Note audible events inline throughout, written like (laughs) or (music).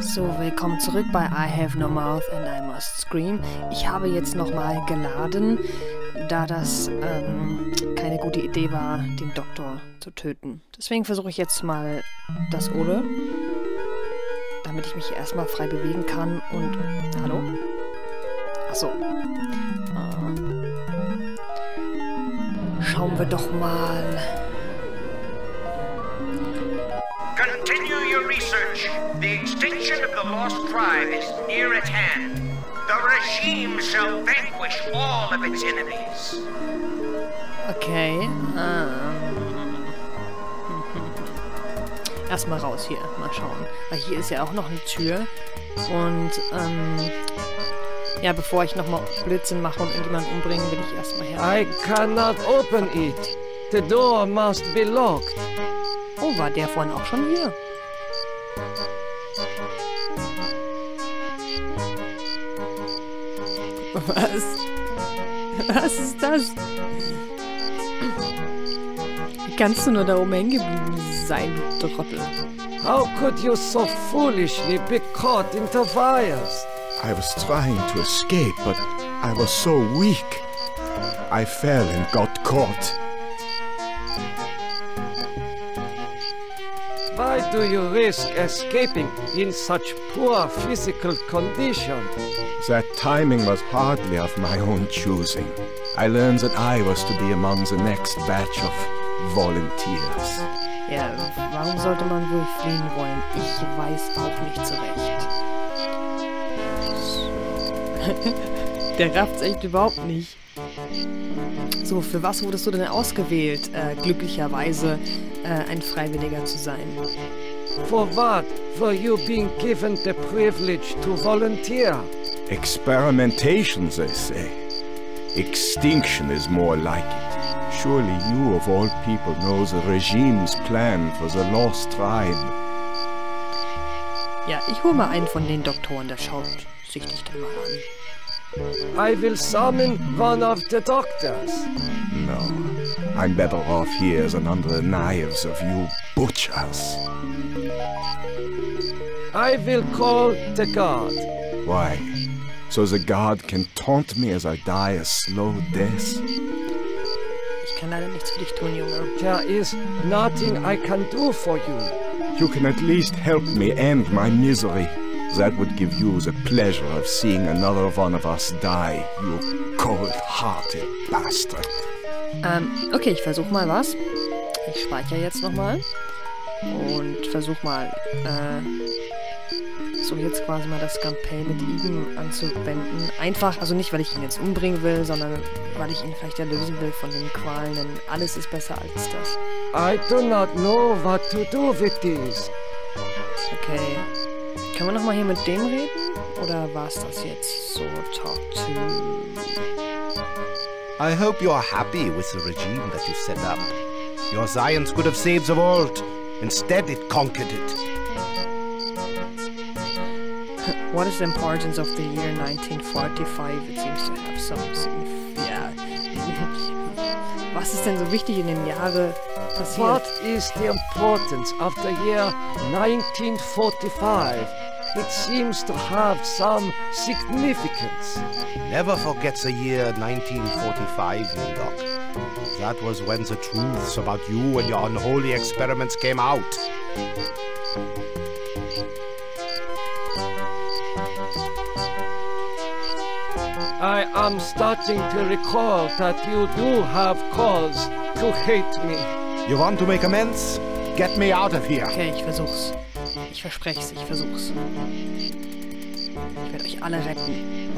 So, willkommen zurück bei I Have No Mouth and I Must Scream. Ich habe jetzt nochmal geladen, da das ähm, keine gute Idee war, den Doktor zu töten. Deswegen versuche ich jetzt mal das Ole, damit ich mich erstmal frei bewegen kann und... Hallo? Achso. Äh, schauen wir doch mal... Continue your research. The extinction of the lost tribe is near at hand. The regime shall vanquish all of its enemies. Okay. Ähm. (laughs) Erstmal raus hier. Mal schauen. Weil hier ist ja auch noch eine Tür. Und, ähm. Ja, bevor ich nochmal Blödsinn mache und irgendjemanden umbringe, will ich erstmal her. I cannot open it. The door must be locked. Oh, war der vorhin auch schon hier? Was? Was ist das? Wie kannst du nur da oben hängen geblieben sein, du Trottel? How could you so foolishly be caught in the wires? I was trying to escape, but I was so weak. I fell and got caught. Why do you risk escaping in such poor physical condition? That timing was hardly of my own choosing. I learned that I was to be among the next batch of volunteers. Ja, warum sollte man wohl fliehen wollen? Ich weiß auch nicht zurecht. (laughs) Der rafft's echt überhaupt nicht. So, für was wurdest du denn ausgewählt, äh, glücklicherweise äh, ein Freiwilliger zu sein? For what were you being given the privilege to volunteer? Experimentation, they say. Extinction is more like it. Surely you, of all people, know the regime's plan for the lost tribe. Ja, ich hole mal einen von den Doktoren, der schaut sich dich dann mal an. I will summon one of the doctors. No, I'm better off here than under the knives of you butchers. I will call the guard. Why? So the guard can taunt me as I die a slow death? Ich kann leider nichts für dich tun, Junge. There is nothing I can do for you. You can at least help me end my misery. That would give you the pleasure of seeing another one of us die, you cold-hearted bastard. Ähm, okay, ich versuche mal was. Ich speichere jetzt nochmal. Und versuche mal, äh, so jetzt quasi mal das Scampell mit ihm anzuwenden. Einfach, also nicht, weil ich ihn jetzt umbringen will, sondern weil ich ihn vielleicht erlösen will von den Qualen, denn alles ist besser als das. I do not know what to do with this. Okay. Können wir nochmal hier mit dem reden? Oder war es das jetzt so talk to... I hope you're happy with the regime that you set up. Your science could have saved the world. Instead, it conquered it. What is the importance of the year 1945? It seems to have some significance. Ja. (laughs) Was ist denn so wichtig in dem Jahre passiert? What is the importance of the year 1945? It seems to have some significance. Never forget the year 1945, Doc. That was when the truths about you and your unholy experiments came out. I am starting to recall that you do have cause to hate me. You want to make amends? Get me out of here. Okay, ich versuch's. Ich verspreche ich versuch's. Ich werde euch alle retten.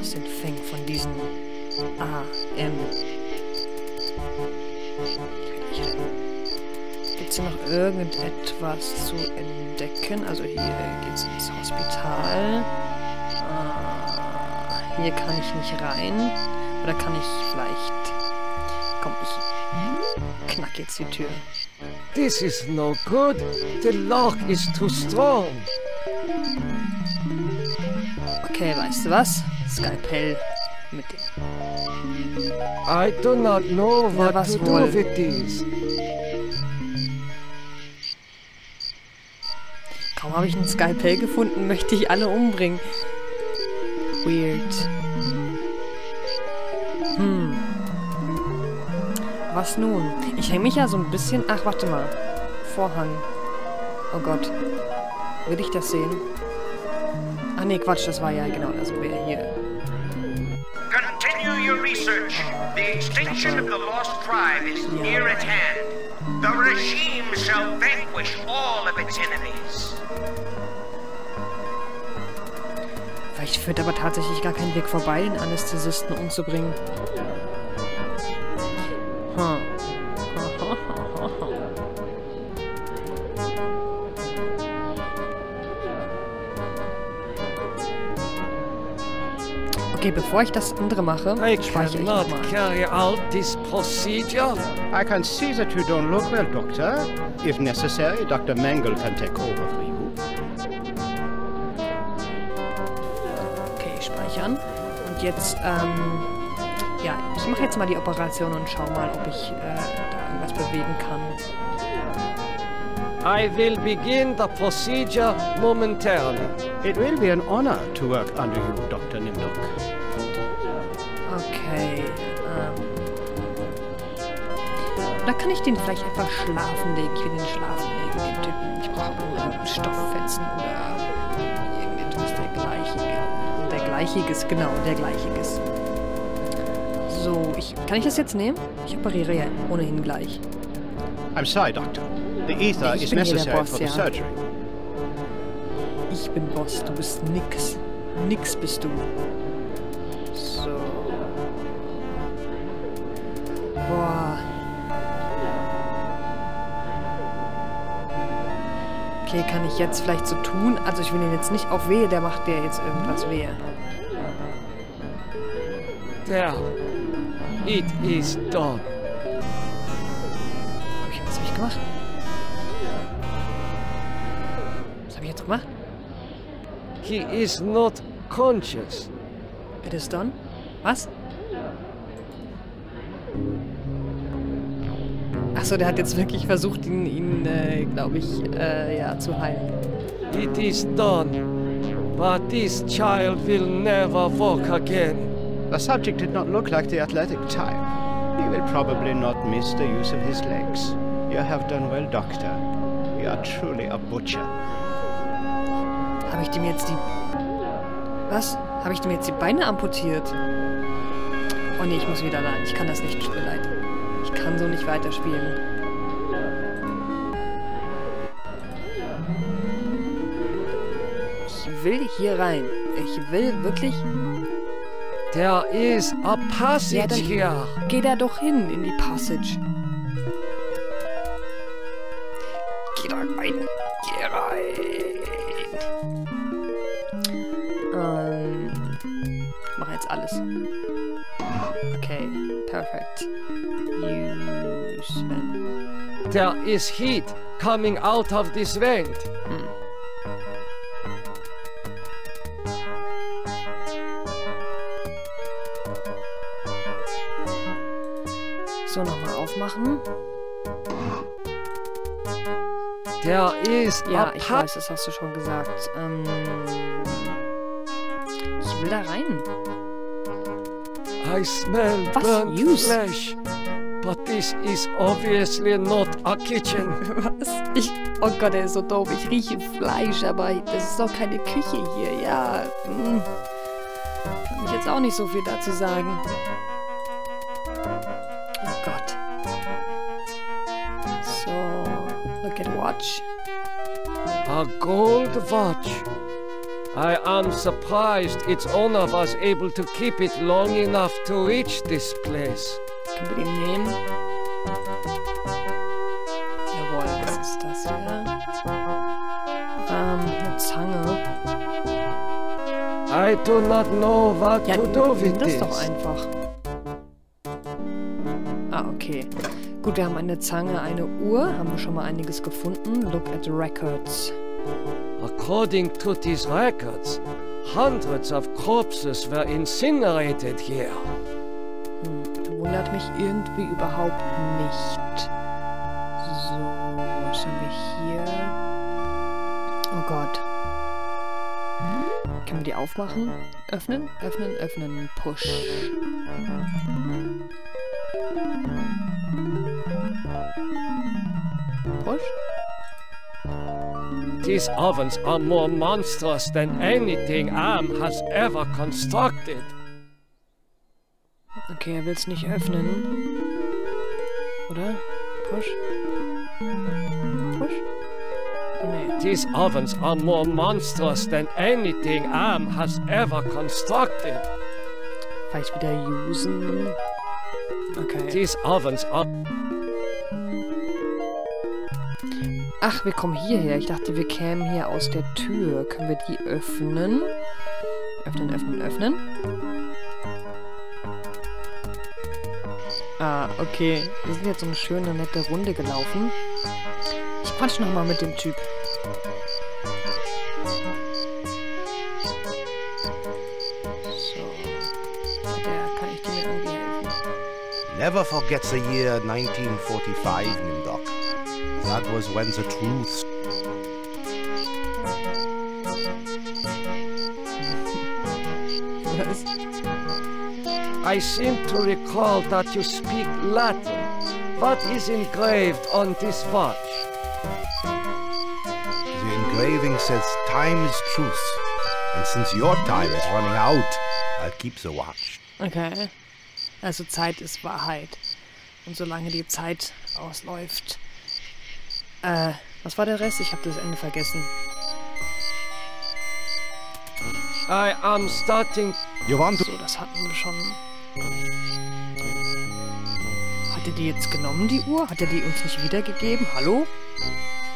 Aus den Fängen von diesen A, M. Ich werde euch retten. Gibt's hier noch irgendetwas zu entdecken? Also hier geht's ins Hospital. Ah, hier kann ich nicht rein. Oder kann ich vielleicht... Komm, ich knack jetzt die Tür. This is no good. The lock is too strong. Okay, weißt du was? Skalpell mit dem. I do not know what was to wohl? do with this. Komm habe ich ein Skalpell gefunden, möchte ich alle umbringen. Weird. Was nun? Ich hänge mich ja so ein bisschen... Ach, warte mal. Vorhang. Oh Gott. Will ich das sehen? Ach nee, Quatsch, das war ja genau, also wäre hier. Continue your research. The extinction of the lost tribe is near at hand. The regime shall vanquish all of its enemies. Vielleicht führt aber tatsächlich gar kein Weg vorbei, den Anästhesisten umzubringen. Okay, bevor ich das andere mache, I speichere ich nochmal. carry out this procedure. I can see that you don't look well, Doctor. If necessary, Dr. Mengel can take over for you. Okay, speichern. Und jetzt, ähm, ja, ich mache jetzt mal die Operation und schau mal, ob ich äh, da irgendwas bewegen kann. I will begin the procedure momentarily. It will be an honor to work under you, Dr. Nimdok. Okay, ähm. Da kann ich den vielleicht einfach schlafen legen. Ich will den schlafen legen, den Typen. Ich brauche nur irgendeinen Stofffetzen oder irgendetwas dergleichen. Dergleichiges, genau, dergleichiges. So, ich, kann ich das jetzt nehmen? Ich operiere ja ohnehin gleich. I'm sorry, Doctor. The ether Ich is necessary Boss, for the ja. surgery. Ich bin Boss, du bist nix. Nix bist du. So. Boah. Okay, kann ich jetzt vielleicht so tun? Also ich will ihn jetzt nicht auf Wehe, der macht dir jetzt irgendwas wehe. There. It is done. Hab ich, was habe ich gemacht? Was habe ich jetzt gemacht? He is not conscious. It is done? Was? Achso, der hat jetzt wirklich versucht, ihn, ihn äh, glaube ich, äh, ja, zu heilen. It is done. But this child will never walk again. The subject did not look like the athletic type. He will probably not miss the use of his legs. You have done well, Doctor. You are truly a butcher. Habe ich dem jetzt die... Was? Habe ich dem jetzt die Beine amputiert? Oh nee, ich muss wieder rein. Ich kann das nicht. Tut mir leid. Ich kann so nicht weiterspielen. Ich will hier rein. Ich will wirklich... There is a passage Ja, here. Geh da doch hin, in die Passage. There is heat coming out of this vent. So, nochmal aufmachen. There is Ja, ich weiß, das hast du schon gesagt. Ähm, ich will da rein. I smell Was? burnt Use? flesh. But this is obviously not a kitchen. Was? Ich, oh Gott, er ist so doof. Ich rieche Fleisch, aber das ist doch keine Küche hier. Ja, hm. kann ich jetzt auch nicht so viel dazu sagen. Oh Gott. So, look at watch. A gold watch. I am surprised its owner was able to keep it long enough to reach this place. Können wir den nehmen? I do not know what Ja, to do with das this. doch einfach. Ah, okay. Gut, wir haben eine Zange, eine Uhr. Haben wir schon mal einiges gefunden. Look at the records. According to these records, hundreds of corpses were incinerated here. Wundert mich irgendwie überhaupt nicht. Die aufmachen? Öffnen, öffnen, öffnen. Push. Push? These ovens are more monstrous than anything Am has ever constructed. Okay, er will es nicht öffnen. Oder? Push? Push? These ovens are more monstrous than anything Am has ever constructed. Vielleicht wieder usen. Okay. These ovens are Ach, wir kommen hierher. Ich dachte, wir kämen hier aus der Tür. Können wir die öffnen? Öffnen, öffnen, öffnen. Ah, okay. Wir sind jetzt so eine schöne, nette Runde gelaufen. Ich quatsch nochmal mit dem Typ. So. Der kann ich dir mir irgendwie helfen. Never forget the year 1945, Nimdok. That was when the truth (laughs) I seem to recall that you speak Latin. What is engraved on this watch? The engraving says time is truth. And since your time is running out, I'll keep the watch. Okay. Also Zeit ist Wahrheit. Und solange die Zeit ausläuft. Äh, was war der Rest? Ich habe das Ende vergessen. I am starting. You want to So, das hatten wir schon. Hat er die jetzt genommen, die Uhr? Hat er die uns nicht wiedergegeben? Hallo?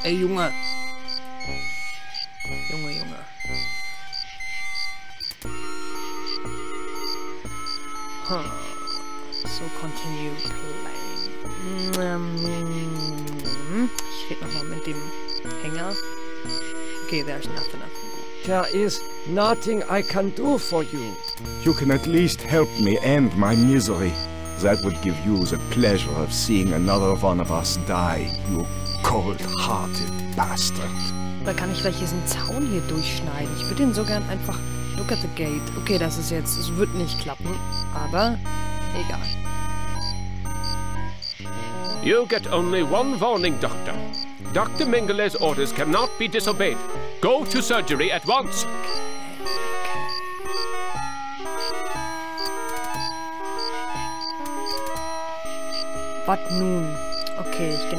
Ey. Junge, Huh. So, continue playing. Ähm, ich rede nochmal mit dem Hänger. Okay, there's nothing I can do. There is nothing I can do for you. You can at least help me end my misery. That would give you the pleasure of seeing another one of us die, you cold-hearted bastard. Da kann ich gleich diesen Zaun hier durchschneiden. Ich würde ihn so gern einfach... Look at the gate. Okay, das ist jetzt... Es wird nicht klappen. Aber... Egal. You get only one warning, Doctor. Dr. Mengele's orders cannot be disobeyed. Go to surgery at once. Was nun? Okay, ich gehe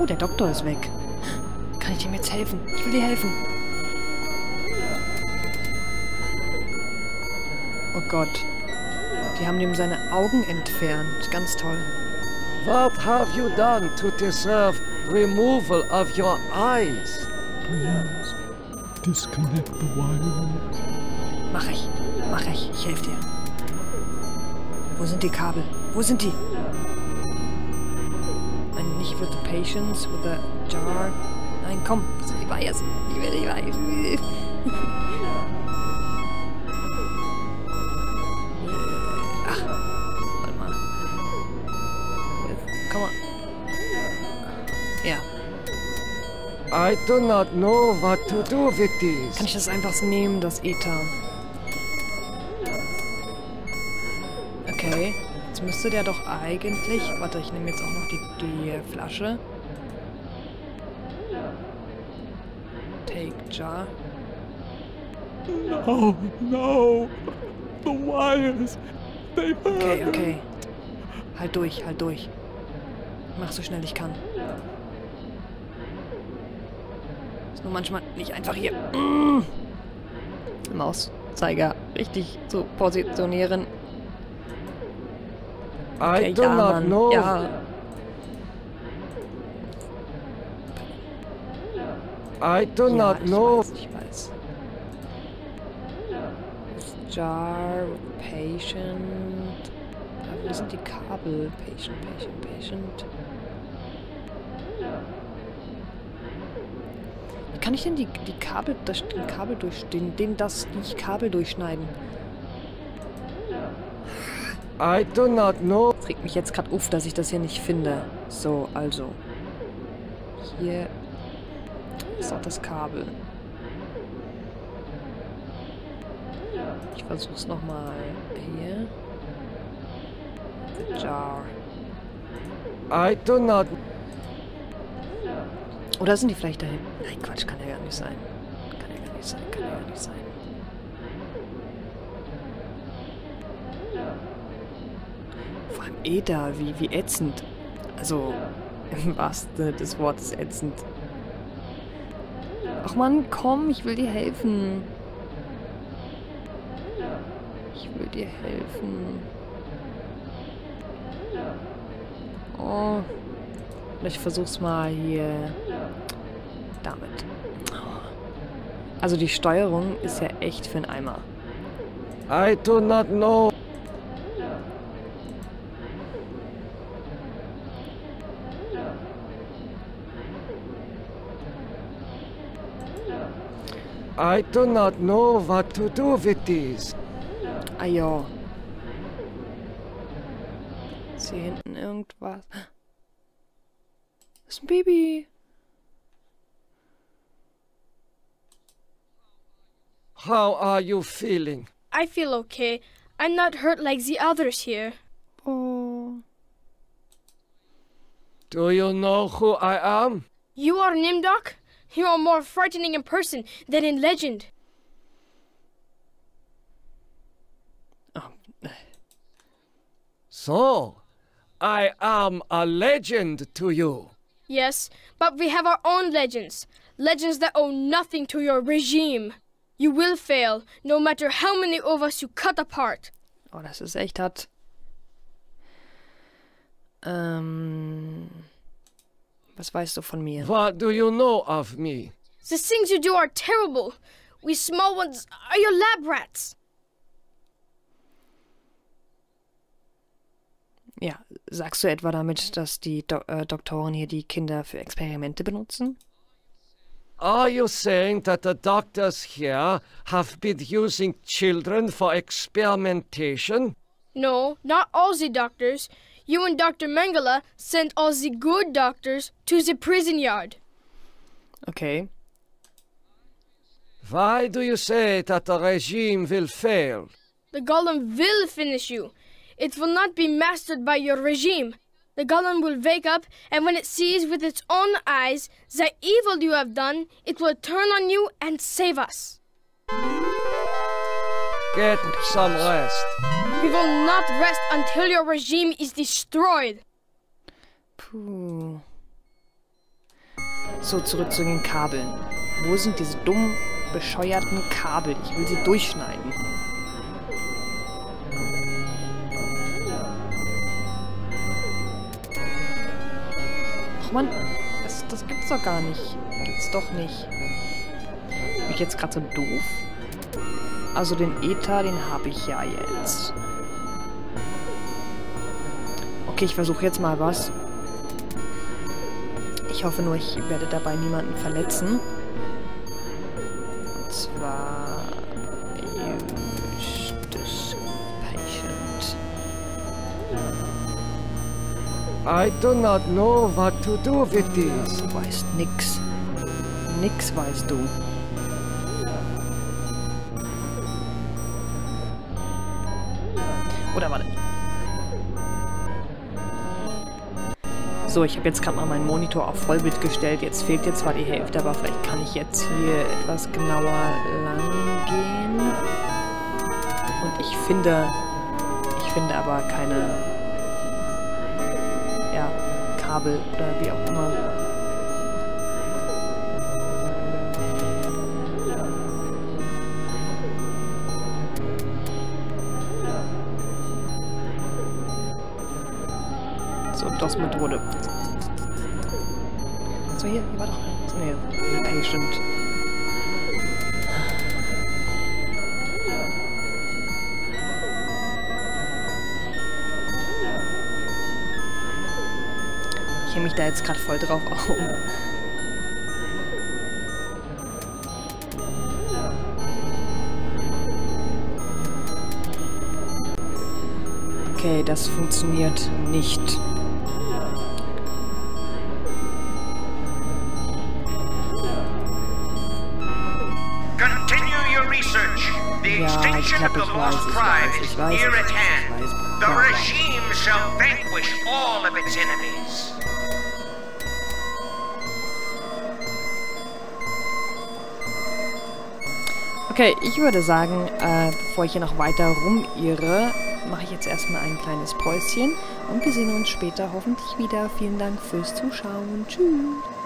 Oh, der Doktor ist weg. Kann ich ihm jetzt helfen? Ich will dir helfen. Oh Gott. Die haben ihm seine Augen entfernt. Ganz toll. What have you done to deserve removal of your eyes? Disconnect the wire. Mach ich. Mach ich. Ich helfe dir. Wo sind die Kabel? Wo sind die? Nicht with the patience, with the jar. Nein, komm. Ich weiß. Ich will, ich weiß. Ach. Warte mal. Komm mal. Ja. I do not know what to do with Kann these. ich das einfach nehmen, das Ether? Müsste der doch eigentlich... Warte, ich nehme jetzt auch noch die, die Flasche. Take jar. No, no. The wires. They hurt. Okay, okay. Halt durch, halt durch. Mach so schnell ich kann. Ist nur manchmal nicht einfach hier. Mm. Mauszeiger richtig zu positionieren. I Okay, do ja, not Mann. know. Ja. I do ja, not ich know. Weiß, ich weiß. Jar, with patient. Wo sind die Kabel? Patient, patient, patient. Wie kann ich denn die, die Kabel, das, den Kabel durch, den, den, das, nicht Kabel durchschneiden? I do not know. Das regt mich jetzt gerade auf, dass ich das hier nicht finde. So, also. Hier ist auch das Kabel. Ich versuch's nochmal. Hier. The jar. I do not. Oder sind die vielleicht da hinten? Nein, Quatsch, kann ja gar nicht sein. Kann ja gar nicht sein, kann ja gar nicht sein. Vor allem Eda, wie, wie ätzend. Also, (laughs) im wahrsten Sinne des Wortes ätzend. Ach man, komm, ich will dir helfen. Ich will dir helfen. Oh. Ich versuch's mal hier damit. Also die Steuerung ist ja echt für einen Eimer. I do not know. I do not know what to do with these. Ah ja. Ist hier hinten irgendwas? Das ist ein Baby. How are you feeling? I feel okay. I'm not hurt like the others here. Oh. Do you know who I am? You are Nimdok? You are more frightening in person than in legend. So, I am a legend to you. Yes, but we have our own legends. Legends that owe nothing to your regime. You will fail, no matter how many of us you cut apart. Oh, das ist echt hart. Ähm. Was weißt du von mir? What do you know of me? The things you do are terrible. We small ones are your lab rats. Ja, sagst du etwa damit, dass die Do äh, Doktoren hier die Kinder für Experimente benutzen? Are you saying that the doctors here have been using children for experimentation? No, not all the doctors. You and Dr. Mengele sent all the good doctors to the prison yard. Okay. Why do you say that the regime will fail? The golem will finish you. It will not be mastered by your regime. The golem will wake up, and when it sees with its own eyes the evil you have done, it will turn on you and save us. Get some rest. We will not rest until your regime is destroyed. Puh. So, zurück zu den Kabeln. Wo sind diese dummen, bescheuerten Kabel? Ich will sie durchschneiden. Ach man, das, das gibt's doch gar nicht. Gibt's doch nicht. Bin ich jetzt gerade so doof? Also den Ether, den habe ich ja jetzt. Okay, ich versuche jetzt mal was. Ich hoffe nur, ich werde dabei niemanden verletzen. Und zwar... This patient. I do not know what to do with these. Du weißt nix. Nix weißt du. So, ich habe jetzt gerade mal meinen Monitor auf Vollbild gestellt. Jetzt fehlt jetzt zwar die Hälfte, aber vielleicht kann ich jetzt hier etwas genauer lang gehen. Und ich finde... Ich finde aber keine... Ja, Kabel oder wie auch immer. Ausmethode. So, hier, hier war doch. Nee, okay, stimmt. Ich hänge mich da jetzt gerade voll drauf (laughs) auf. Okay, das funktioniert nicht. The extinction of the lost weiß, is near at hand. The regime shall vanquish all of its enemies. Okay, ich würde sagen, äh, bevor ich hier noch weiter rumirre, mache ich jetzt erstmal ein kleines Päuschen und wir sehen uns später hoffentlich wieder. Vielen Dank fürs Zuschauen. Tschüss.